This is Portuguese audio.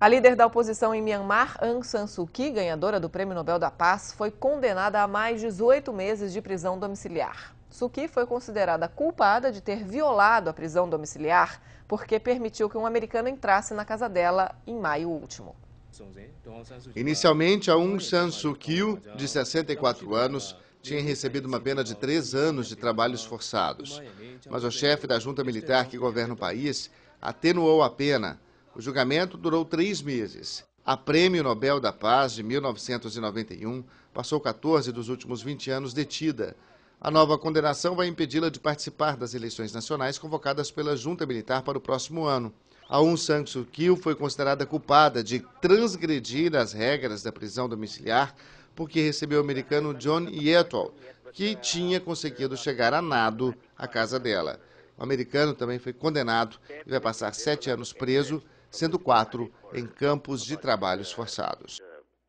A líder da oposição em Myanmar, Aung San Suu Kyi, ganhadora do Prêmio Nobel da Paz, foi condenada a mais 18 meses de prisão domiciliar. Suu Kyi foi considerada culpada de ter violado a prisão domiciliar porque permitiu que um americano entrasse na casa dela em maio último. Inicialmente, Aung San Suu Kyi, de 64 anos, tinha recebido uma pena de três anos de trabalhos forçados. Mas o chefe da junta militar que governa o país atenuou a pena. O julgamento durou três meses. A Prêmio Nobel da Paz, de 1991, passou 14 dos últimos 20 anos detida. A nova condenação vai impedi-la de participar das eleições nacionais convocadas pela junta militar para o próximo ano. Aung San Suu Kyi foi considerada culpada de transgredir as regras da prisão domiciliar porque recebeu o americano John Yetol, que tinha conseguido chegar a nado à casa dela. O americano também foi condenado e vai passar sete anos preso, sendo quatro em campos de trabalhos forçados.